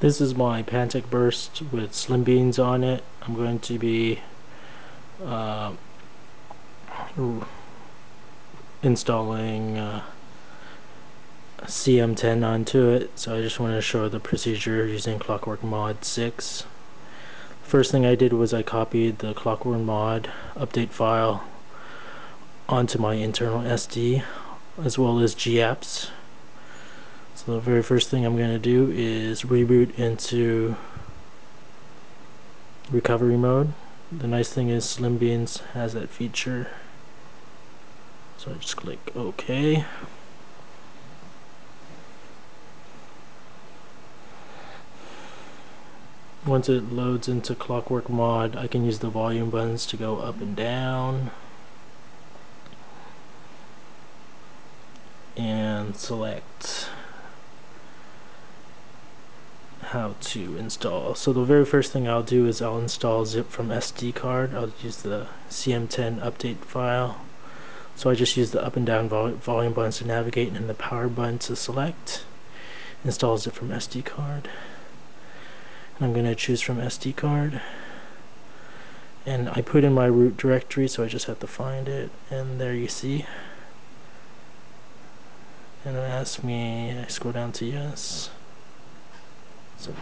This is my Pantech Burst with Slim Beans on it. I'm going to be uh, installing uh, CM10 onto it. So I just want to show the procedure using Clockwork Mod 6 first thing I did was I copied the Clockwork Mod update file onto my internal SD as well as GApps so the very first thing I'm going to do is reboot into recovery mode the nice thing is Slim Beans has that feature so I just click OK. Once it loads into Clockwork Mod, I can use the volume buttons to go up and down. And select how to install. So the very first thing I'll do is I'll install zip from SD card. I'll use the CM10 update file. So I just use the up and down vol volume buttons to navigate and the power button to select. Installs it from SD card. And I'm going to choose from SD card. And I put in my root directory so I just have to find it. And there you see. And it asks me, I scroll down to yes. So,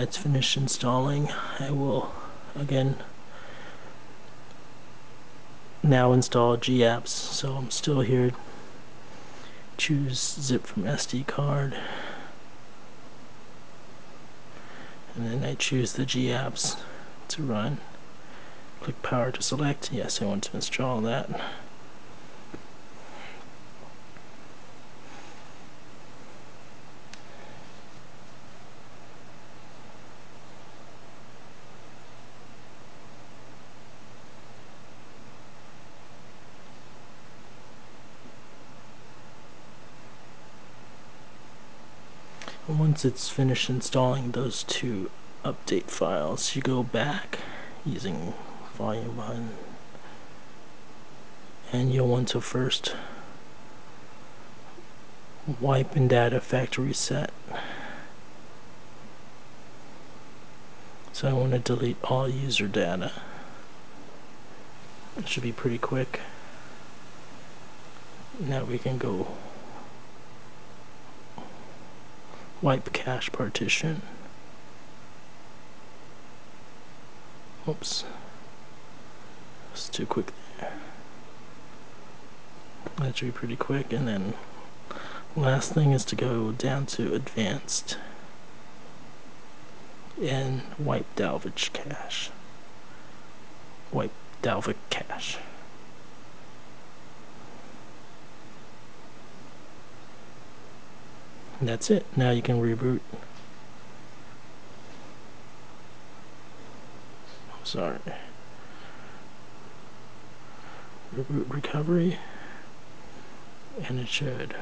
that's finished installing. I will again now install GApps so I'm still here. Choose zip from SD card. And then I choose the GApps to run. Click power to select. Yes I want to install that once it's finished installing those two update files you go back using volume button and you'll want to first wipe and data factory reset so I want to delete all user data. It should be pretty quick. Now we can go wipe cache partition. Oops. It's too quick there. That should be pretty quick. And then last thing is to go down to advanced and wipe Dalvik cache. Wipe Dalvik cache. And that's it. Now you can reboot. sorry. Reboot recovery. And it should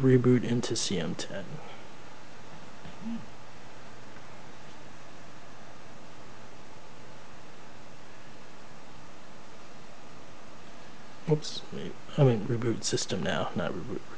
reboot into CM10. Oops, I mean reboot system now, not reboot.